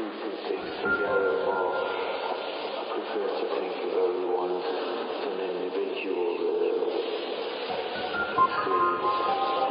piecing things together more. I prefer to think of everyone as an individual, really. I